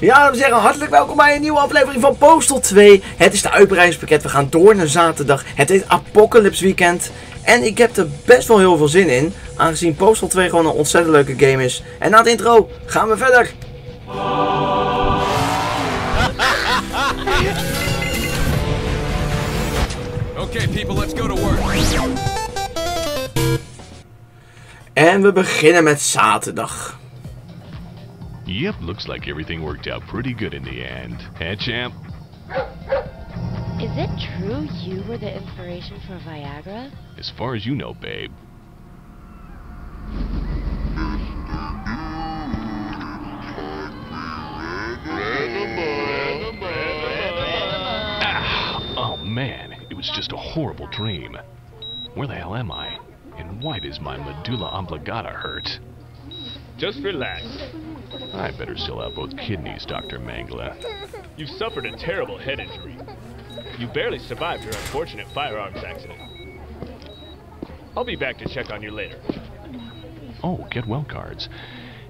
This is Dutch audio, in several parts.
Ja, we zeggen hartelijk welkom bij een nieuwe aflevering van Postal 2. Het is de uitbreidingspakket. We gaan door naar zaterdag. Het is Apocalypse Weekend. En ik heb er best wel heel veel zin in. Aangezien Postal 2 gewoon een ontzettend leuke game is. En na het intro gaan we verder. Okay, people, let's go to work. En we beginnen met zaterdag. Yep, looks like everything worked out pretty good in the end. Hey, champ? Is it true you were the inspiration for Viagra? As far as you know, babe. Ah, oh man, it was just a horrible dream. Where the hell am I? And why does my medulla oblongata hurt? Just relax. I better still have both kidneys, Dr. Mangala. You've suffered a terrible head injury. You barely survived your unfortunate firearms accident. I'll be back to check on you later. Oh, get well cards.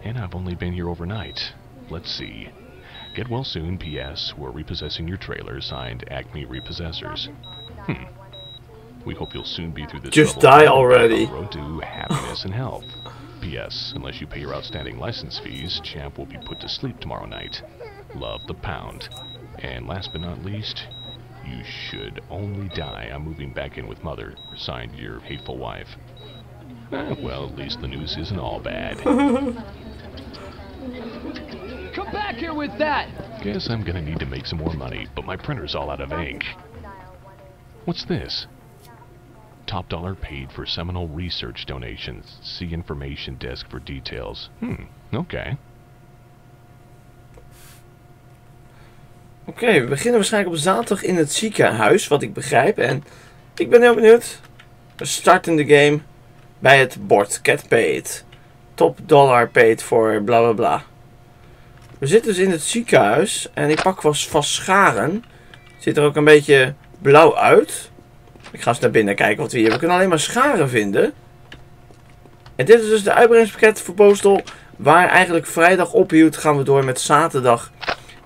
And I've only been here overnight. Let's see. Get well soon, P.S. We're repossessing your trailer, signed Acme Repossessors. Hmm. We hope you'll soon be through this Just trouble die already. the road to happiness and health. P.S. Unless you pay your outstanding license fees, Champ will be put to sleep tomorrow night. Love the pound. And last but not least, you should only die. I'm moving back in with Mother. Signed, your hateful wife. Eh, well, at least the news isn't all bad. Come back here with that! Guess I'm gonna need to make some more money, but my printer's all out of ink. What's this? Top dollar paid for Seminole research donations. See information desk for details. Hmm, okay. Oké, we beginnen waarschijnlijk op zaterdag in het ziekenhuis, wat ik begrijp. En ik ben heel benieuwd. We starten de game bij het bord. Cat paid. Top dollar paid voor bla bla bla. We zitten dus in het ziekenhuis en ik pak vast, vast scharen. Ziet er ook een beetje blauw uit. Ik ga eens naar binnen kijken wat we hier hebben. We kunnen alleen maar scharen vinden. En dit is dus de uitbreidingspakket voor Postal. Waar eigenlijk vrijdag ophield, gaan we door met zaterdag.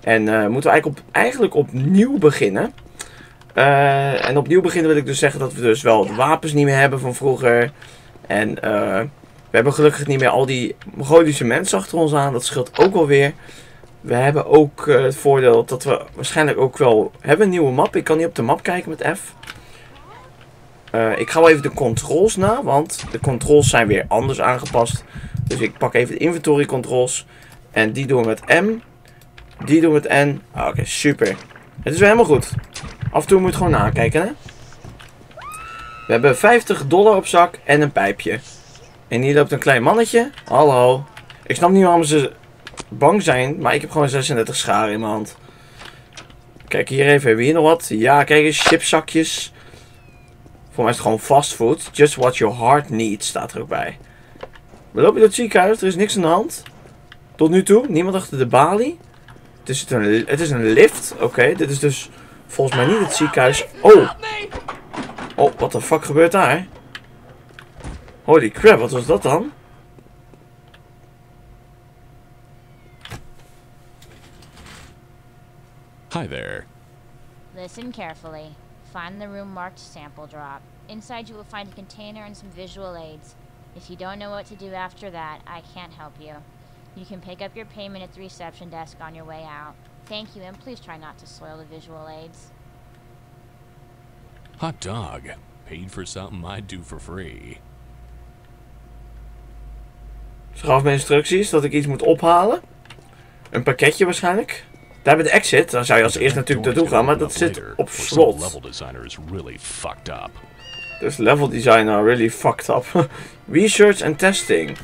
En eh, moeten we eigenlijk, op, eigenlijk opnieuw beginnen. Eh, en opnieuw beginnen wil ik dus zeggen dat we dus wel de wapens niet meer hebben van vroeger. En eh, we hebben gelukkig niet meer al die Mongolische mensen achter ons aan. Dat scheelt ook wel weer. We hebben ook het voordeel dat we waarschijnlijk ook wel hebben een nieuwe map. Ik kan niet op de map kijken met F. Eh, ik ga wel even de controls na, want de controls zijn weer anders aangepast. Dus ik pak even de inventory controls. En die doen we met M. Die doen we met N. Ah, Oké, super. Het is weer helemaal goed. Af en toe moet je gewoon nakijken, hè. We hebben 50 dollar op zak en een pijpje. En hier loopt een klein mannetje. Hallo. Ik snap niet waarom ze bang zijn, maar ik heb gewoon 36 scharen in mijn hand. Kijk hier even, hebben we hier nog wat? Ja, kijk eens, chipzakjes. Voor mij is het gewoon fastfood. Just what your heart needs, staat er ook bij. We lopen door het ziekenhuis, er is niks aan de hand. Tot nu toe, niemand achter de balie. Het is een, het is een lift, oké. Dit is dus volgens mij niet het ziekenhuis. Oh! Oh, wat de fuck gebeurt daar? Holy crap, wat was dat dan? Hi there. Listen carefully. Find the room marked sample drop. Inside you will find a container and some visual aids. If you don't know what to do after that, I can't help you. You can pick up your payment at the reception desk on your way out. Thank you, and please try not to soil the visual aids. Hot dog. Paid for something I'd do for free. Ze gaf me instructies dat ik iets moet ophalen. Een pakketje waarschijnlijk. Daar bij de exit, dan zou je als eerst natuurlijk naartoe gaan, maar dat zit op slot. level designer is really fucked up. Dus level designer really fucked up. Research and testing.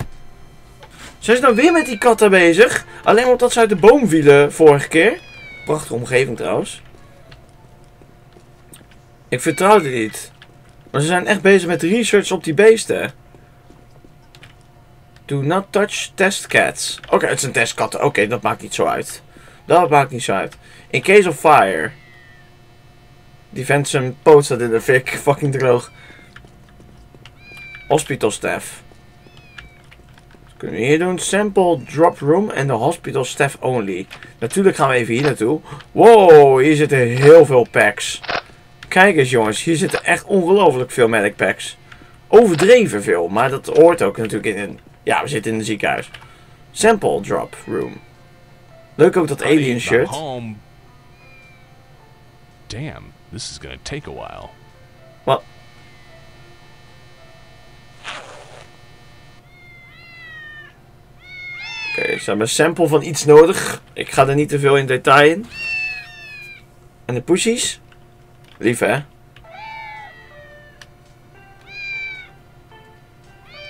Zijn ze nou weer met die katten bezig? Alleen omdat ze uit de boom vielen vorige keer. Prachtige omgeving trouwens. Ik vertrouw dit niet. Maar ze zijn echt bezig met research op die beesten. Do not touch test cats. Oké, het zijn testkatten. Oké, dat maakt niet zo uit. Dat maakt niet zo uit. In case of fire. Die vent zijn poot staat in de fik. Fucking droog. Hospital staff. Kunnen we hier doen? Sample drop room en de hospital staff only. Natuurlijk gaan we even hier naartoe. Wow, hier zitten heel veel packs. Kijk eens jongens, hier zitten echt ongelooflijk veel medic packs. Overdreven veel, maar dat hoort ook natuurlijk in een... Ja, we zitten in een ziekenhuis. Sample drop room. Leuk ook dat alien shirt. Home. Damn, this is gonna take a while. Wat? Oké, ze hebben een sample van iets nodig. Ik ga er niet te veel in detail in. En de pushies? Lief hè?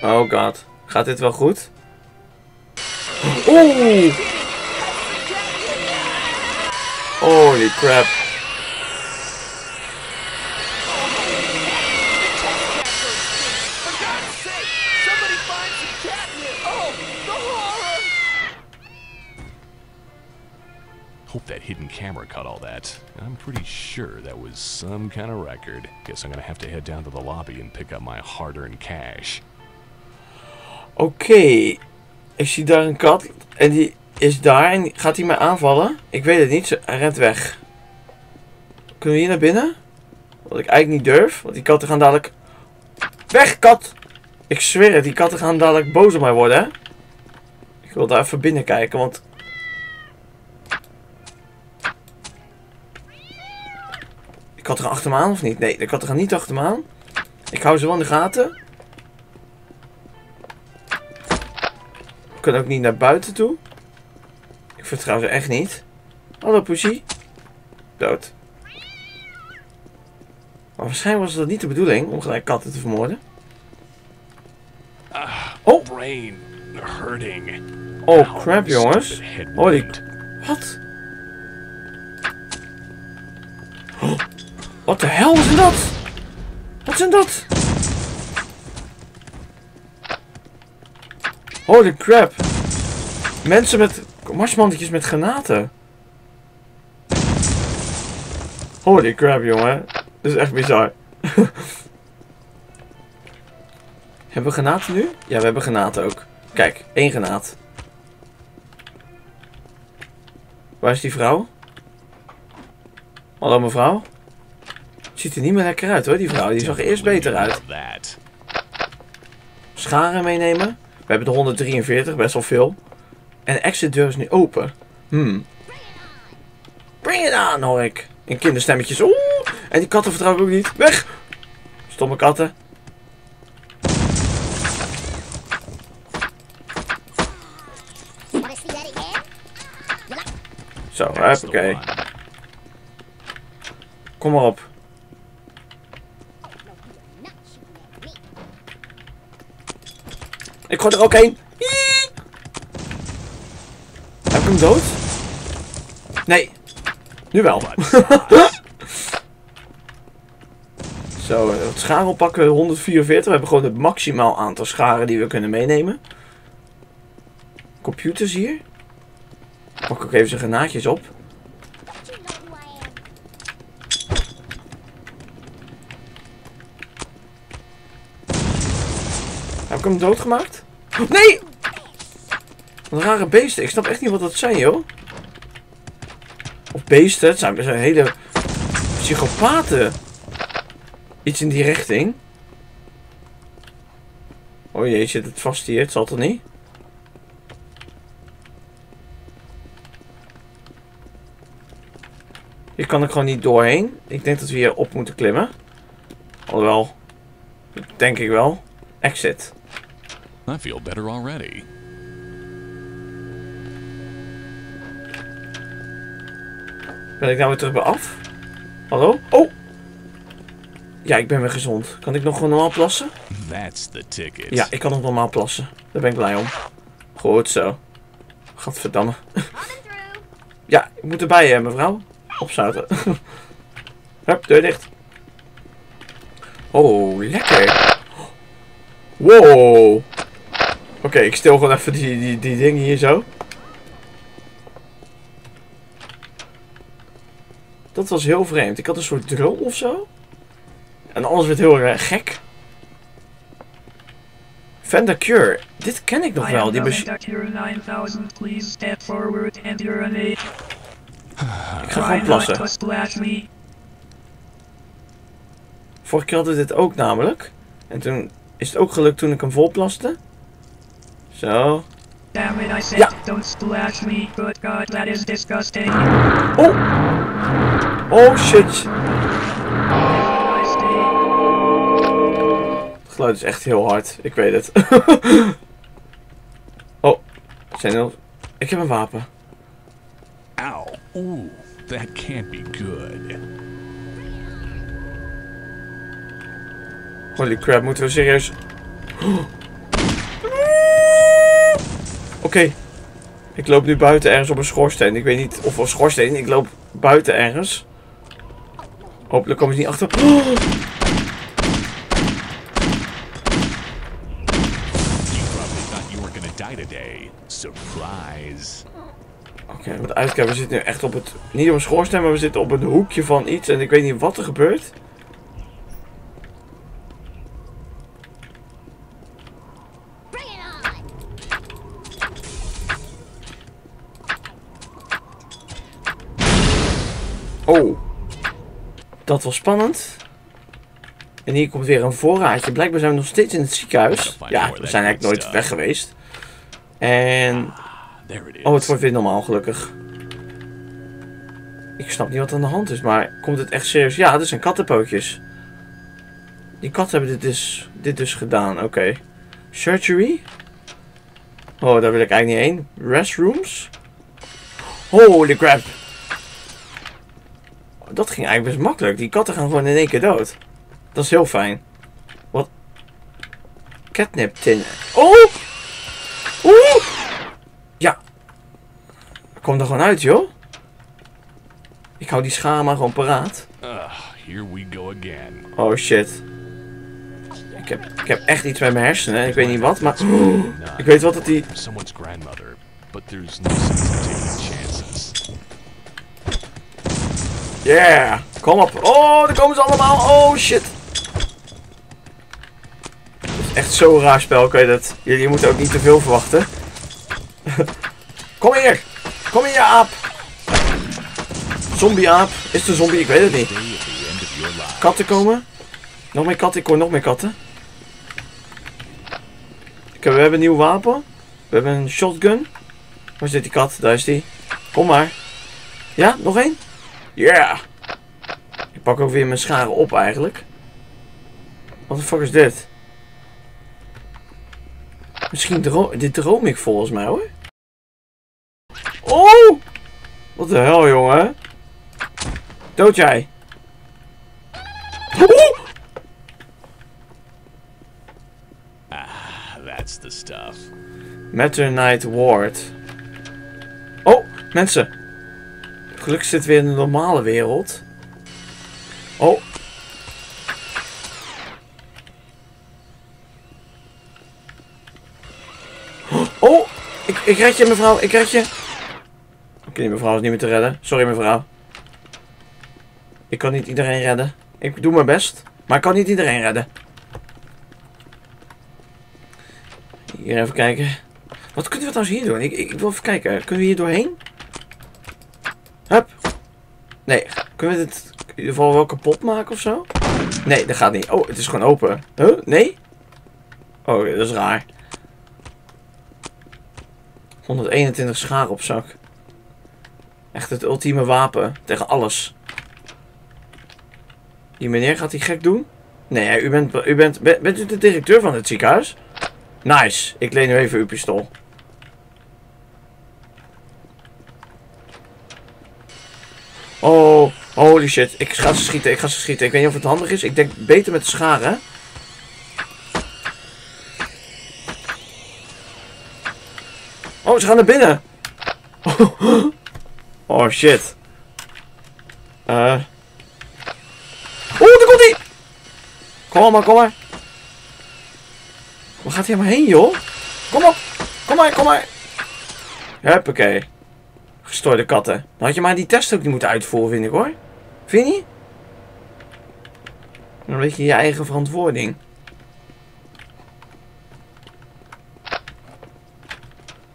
Oh god. Gaat dit wel goed? Oeh! Holy crap. Hope that hidden camera caught all that. I'm pretty sure that was some kind of record. Guess I'm gonna have to head down to the lobby and pick up my hard-earned cash. Oké, ik zie daar een kat en die is daar en gaat hij mij aanvallen? Ik weet het niet, ze- rent weg. Kunnen we hier naar binnen? Wat ik eigenlijk niet durf, want die katten gaan dadelijk... Weg, kat! Ik zweer het, die katten gaan dadelijk boos op mij worden? Ik wil daar even binnen kijken, want... Die katten gaan achter me aan of niet? Nee, de katten gaan niet achter me aan. Ik hou ze wel in de gaten. We kunnen ook niet naar buiten toe. Ik vertrouw ze echt niet. Hallo Pussy. Dood. Maar waarschijnlijk was dat niet de bedoeling om gelijk katten te vermoorden. Oh. Brain hurting. Oh crap jongens. Holy... Wat? Oh, Wat de hel is dat? Wat zijn dat? Holy crap. Mensen met marsmannetjes met granaten. Holy crap jongen. Dat is echt bizar. hebben we granaten nu? Ja, we hebben granaten ook. Kijk, één granaat. Waar is die vrouw? Hallo mevrouw? Ziet er niet meer lekker uit hoor, die vrouw. Die zag er eerst beter uit. Scharen meenemen. We hebben de 143, best wel veel. En de exit deur is nu open. Hmm. Bring it on, hoor ik. In kinderstemmetjes. Oeh. En die katten vertrouw ik ook niet. Weg. Stomme katten. Zo, oké. Kom maar op. Ik gooi er ook heen. Iep. Heb ik hem dood? Nee. Nu wel. Zo, het scharen pakken we 144. We hebben gewoon het maximaal aantal scharen die we kunnen meenemen. Computers hier. Pak ook even zijn granaatjes op. Heb ik hem doodgemaakt? Nee! Rare beesten. Ik snap echt niet wat dat zijn, joh. Of beesten. Het zijn, het zijn hele psychopaten. Iets in die richting. Oh jee, zit het vast hier? Het zal toch niet? Hier kan ik gewoon niet doorheen. Ik denk dat we hier op moeten klimmen. Alhoewel, denk ik wel. Exit. I feel better already. Ben ik nou weer terug bij af? Hallo? Oh! Ja, ik ben weer gezond. Kan ik nog gewoon normaal plassen? That's the ticket. Ja, ik kan nog normaal plassen. Daar ben ik blij om. Goed zo. Gadverdamme. Ja, ik moet erbij, hè, mevrouw. Opzouten. Hup, deur dicht. Oh, lekker. Wow. Oké, ik stil gewoon even die, die, die dingen hier zo. Dat was heel vreemd. Ik had een soort droom of zo. En alles werd heel erg gek. Vanda Cure. Dit ken ik nog wel, die machine. Inductor 9000. Please step forward and urinate. Ik ga gewoon plassen. Vorige keer hadden we dit ook namelijk. En toen is het ook gelukt toen ik hem vol plaste. Zo. Damn it, I said Ja. don't splash me. Good God, that is disgusting. Oh! Oh shit! Het geluid is echt heel hard, ik weet het. oh, zijn er... Ik heb een wapen. Ow. Ooh, that can't be good. Holy crap, moeten we serieus... Oké. Ik loop nu buiten ergens op een schoorsteen. Ik weet niet of een schoorsteen. Ik loop buiten ergens. Hopelijk komen ze niet achter. Were gonna die today. Surprise. Oké, uitkijken. We zitten nu echt op het... Niet op een schoorsteen, maar we zitten op een hoekje van iets. En ik weet niet wat er gebeurt. Oh. Dat was spannend. En hier komt weer een voorraadje. Blijkbaar zijn we nog steeds in het ziekenhuis. Ja, we zijn eigenlijk nooit weg geweest. En... Is. Oh, het wordt weer normaal, gelukkig. Ik snap niet wat aan de hand is, maar komt het echt serieus? Ja, dit zijn kattenpootjes. Die katten hebben dit dus, dit dus gedaan, oké. Surgery? Oh, daar wil ik eigenlijk niet heen. Restrooms? Holy crap. Dat ging eigenlijk best makkelijk. Die katten gaan gewoon in één keer dood. Dat is heel fijn. Wat? Catnip tin. Oh! Oeh! Ja. Kom er gewoon uit, joh. Ik hou die schaar maar gewoon paraat. Ugh, here we go again. Oh shit. Ik heb, ik heb echt iets met mijn hersenen. Ik weet niet wat, maar... Ik weet wat dat die... I'm someone's grandmother, but there's no Yeah! Kom op. Oh, daar komen ze allemaal. Oh shit. Is echt zo'n raar spel, weet het. Jullie moeten ook niet te veel verwachten. Kom hier. Kom hier, aap. Zombie aap. Is een zombie? Ik weet het niet. Katten komen. Nog meer katten. Ik hoor nog meer katten. Oké, we hebben een nieuw wapen. We hebben een shotgun. Waar zit die kat? Daar is die. Kom maar. Ja, nog één? Yeah. Ik pak ook weer mijn scharen op eigenlijk. Wat de fuck is dit? Misschien dro dit droom ik volgens mij hoor. Oh! Wat de hel jongen. Dood jij. Oeh! That's the stuff. Night Ward. Oh, mensen. Gelukkig zit weer in de normale wereld. Oh. Oh, ik, ik red je mevrouw, ik red je. Oké, mevrouw is niet meer te redden. Sorry mevrouw. Ik kan niet iedereen redden. Ik doe mijn best, maar ik kan niet iedereen redden. Hier even kijken. Wat kunnen we trouwens hier doen? Ik, ik wil even kijken. Kunnen we hier doorheen? Hup. Nee. Kunnen we dit in ieder geval wel kapot maken of zo? Nee, dat gaat niet. Oh, het is gewoon open. Huh? Nee? Oh, dat is raar. 121 schaar op zak. Echt het ultieme wapen tegen alles. Die meneer gaat die gek doen? Nee, u bent, u bent, bent, bent u de directeur van het ziekenhuis? Nice. Ik leen nu even uw pistool. Oh, holy shit. Ik ga ze schieten, ik ga ze schieten. Ik weet niet of het handig is. Ik denk beter met de scharen. Oh, ze gaan naar binnen. Oh, shit. Oeh, daar komt! Kom maar, kom maar. Waar gaat hij helemaal heen, joh? Kom op. Kom maar, kom maar. Huppakee. Gestoorde katten. Dan had je maar die test ook niet moeten uitvoeren, vind ik hoor. Vind je niet? Dan weet je je eigen verantwoording.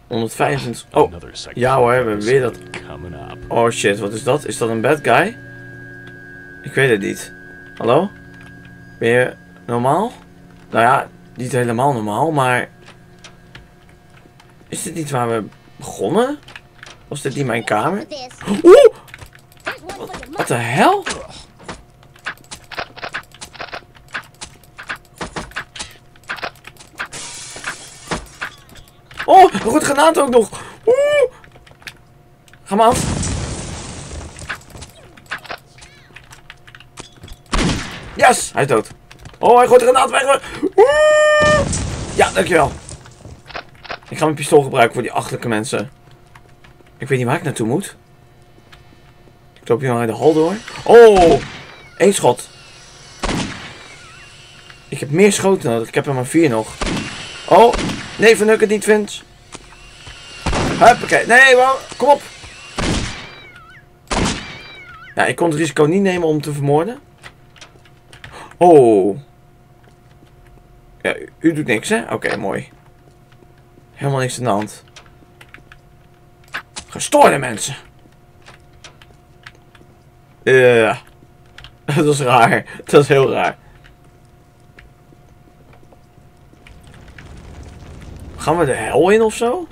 125. Oh, ja hoor, we hebben weer dat. Oh shit, wat is dat? Is dat een bad guy? Ik weet het niet. Hallo? Ben je normaal? Nou ja, niet helemaal normaal, maar... Is dit niet waar we begonnen? Was dit niet mijn kamer? Oeh! Wat de hel? Oh, een goed granaat ook nog. Oeh. Ga maar af. Yes, hij is dood. Oh, hij gooit de granaat weg. Oeh. Ja, dankjewel. Ik ga mijn pistool gebruiken voor die achterlijke mensen. Ik weet niet waar ik naartoe moet. Ik loop hier maar de hal door. Oh, één schot. Ik heb meer schoten. Ik heb er maar vier nog. Oh, nee, vernuk het niet, Vince. Huppakee. Nee, wauw. Kom op. Ja, ik kon het risico niet nemen om te vermoorden. Oh. Ja, u, u doet niks, hè? Oké, mooi. Helemaal niks aan de hand. Gestoorde mensen. Ja. Dat is raar. Dat is heel raar. Gaan we de hel in of zo?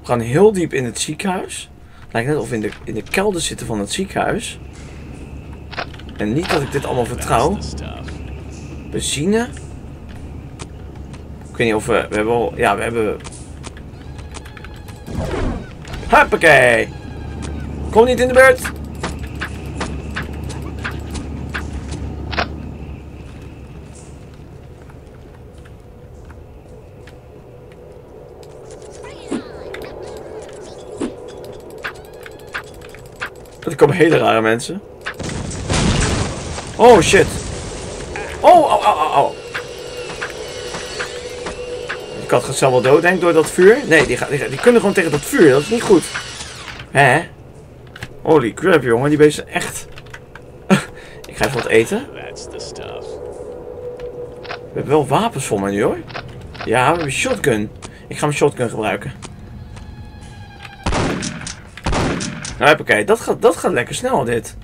We gaan heel diep in het ziekenhuis. Lijkt net of we in de, in de kelder zitten van het ziekenhuis. En niet dat ik dit allemaal vertrouw. Benzine. Ik weet niet of we... We hebben al... Ja, we hebben... Huppakee! Kom niet in de beurt! Er komen hele rare mensen. Oh shit. Die kat gaat zelf wel dood, denk ik, door dat vuur. Nee, die, gaat, die, kunnen gewoon tegen dat vuur. Dat is niet goed. Hè? Holy crap, jongen. Die beesten echt... ik ga even wat eten. We hebben wel wapens voor mij nu, hoor. Ja, we hebben een shotgun. Ik ga mijn shotgun gebruiken. Nou, hoppakee. Dat gaat, dat gaat lekker snel, dit.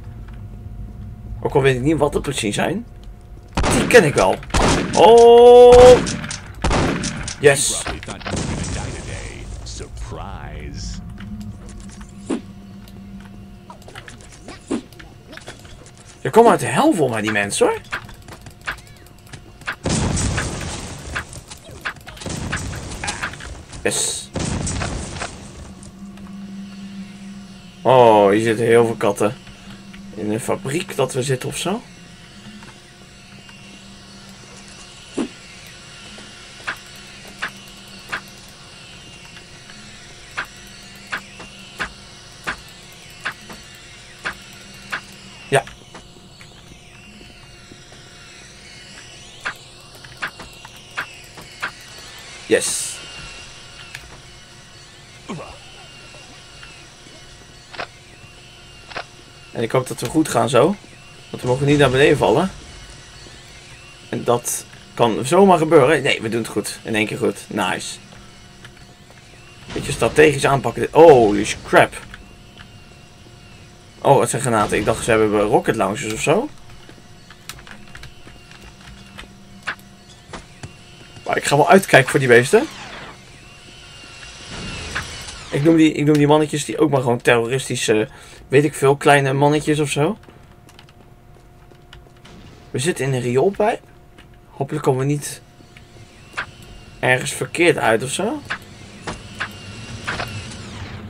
Ook al weet ik niet wat het precies zijn. Die ken ik wel. Oh! Yes. Probably thought you were gonna die today. Surprise. Ze komen uit de hel vol mij, die mensen, hoor. Yes. Oh, hier zitten heel veel katten. In een fabriek dat we zitten of zo. Ja. Yes. En ik hoop dat we goed gaan zo. Want we mogen niet naar beneden vallen. En dat kan zomaar gebeuren. Nee, we doen het goed. In één keer goed. Nice. Beetje strategisch aanpakken. Holy crap. Oh, het zijn granaten. Ik dacht ze hebben rocket launchers of zo. Maar ik ga wel uitkijken voor die beesten. Ik noem, die, ik noem die mannetjes die ook maar gewoon terroristische, weet ik veel, kleine mannetjes of zo. We zitten in een rioolpijp. Hopelijk komen we niet ergens verkeerd uit of zo.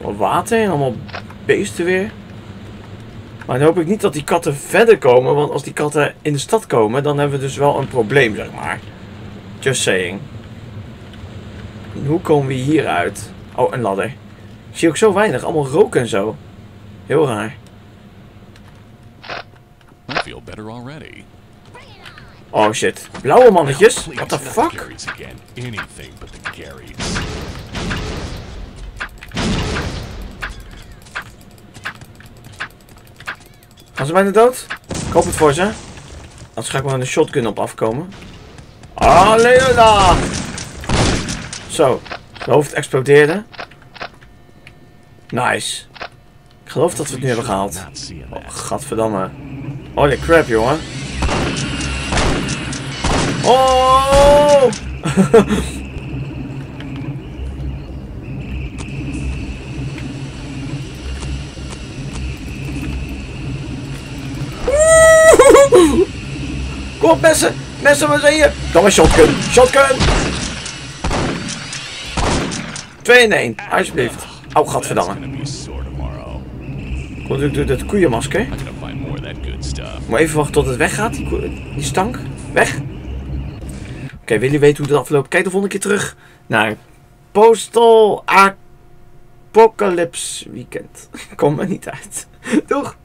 Wat water en allemaal beesten weer. Maar dan hoop ik niet dat die katten verder komen. Want als die katten in de stad komen, dan hebben we dus wel een probleem, zeg maar. Just saying. Hoe komen we hieruit? Oh, een ladder. Ik zie ook zo weinig. Allemaal rook en zo. Heel raar. I feel better already. Oh shit. Blauwe mannetjes? What the fuck? Anything but the Garys. Gaan ze bijna dood? Ik hoop het voor ze. Anders ga ik wel een shotgun op afkomen. Halleluja! Zo, zijn hoofd explodeerde. Nice. Ik geloof dat we het nu hebben gehaald. Oh, gadverdamme. Holy crap, jongen. Oh! Kom op, mensen! Mensen, waar zijn je? Dan maar shotgun! Shotgun! 2 in 1, alsjeblieft. Oh, tomorrow. Komt ook door dat koeienmasker. Moet even wachten tot het weggaat, die, die stank. Weg. Oké, wil je weten hoe het afloopt? Kijk de volgende keer terug naar Postal Apocalypse Weekend. Kom er niet uit. Doeg!